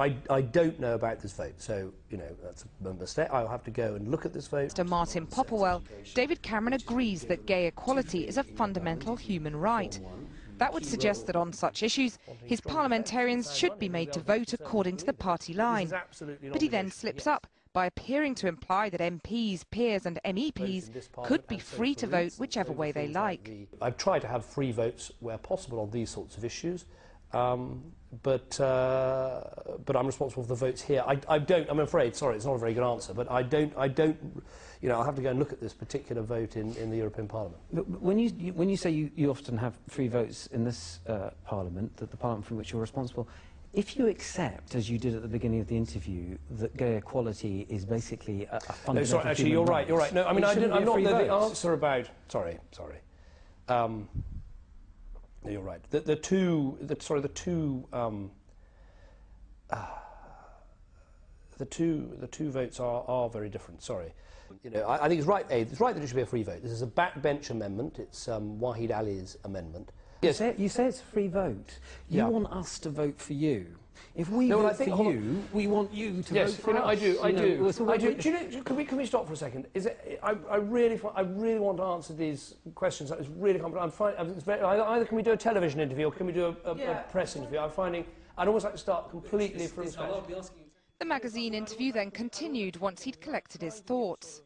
I, I don't know about this vote, so, you know, that's a mistake. I'll have to go and look at this vote. Mr Martin Popplewell, David Cameron agrees that gay equality is a fundamental human right. That would suggest that on such issues, his parliamentarians should be made to vote according to the party line. But he then slips up by appearing to imply that MPs, peers and MEPs could be free to vote whichever way they like. I've tried to have free votes where possible on these sorts of issues. Um, but uh, but I'm responsible for the votes here. I, I don't. I'm afraid. Sorry, it's not a very good answer. But I don't. I don't. You know, I'll have to go and look at this particular vote in, in the European Parliament. But when you, you when you say you, you often have free votes in this uh, Parliament, that the Parliament from which you're responsible, if you accept, as you did at the beginning of the interview, that gay equality is basically a, a fundamental No, sorry. Actually, you're right. You're right. No, I mean, I shouldn't didn't, be I'm not the, the answer about. Sorry, sorry. Um, you're right. The, the two. The, sorry, the two. Um, uh, the two. The two votes are, are very different. Sorry. You know, I, I think it's right. Abe, it's right that it should be a free vote. This is a backbench amendment. It's um, Waheed Alli's amendment. You say, you say it's a free vote. You Yeah. want us to vote for you. If we No, well, I vote think- for hold on. you, we want you to Yes, vote for you know, I do, I you know. do, So I do. Do you know, can we, can we stop for a second? Is it, I, I really, I really want to answer these questions. It's really complicated. I'm find, it's very, either, either can we do a television interview or can we do a, a, a press interview? I'm finding, I'd almost like to start completely from scratch. The magazine interview then continued once he'd collected his thoughts.